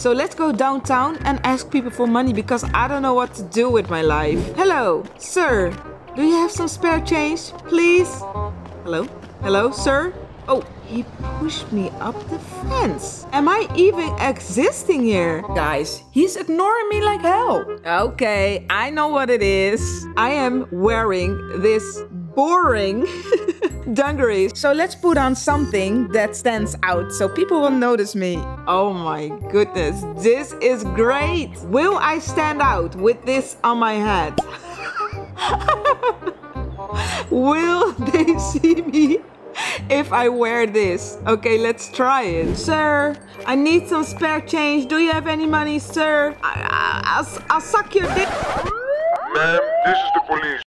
So let's go downtown and ask people for money because I don't know what to do with my life. Hello, sir. Do you have some spare change, please? Hello? Hello, sir? Oh, he pushed me up the fence. Am I even existing here? Guys, he's ignoring me like hell. Okay, I know what it is. I am wearing this boring dungarees. So let's put on something that stands out so people will notice me. Oh my goodness, this is great. Will I stand out with this on my head? Will they see me if I wear this? Okay, let's try it. Sir, I need some spare change. Do you have any money, sir? I, I, I'll, I'll suck your dick. Ma'am, this is the police.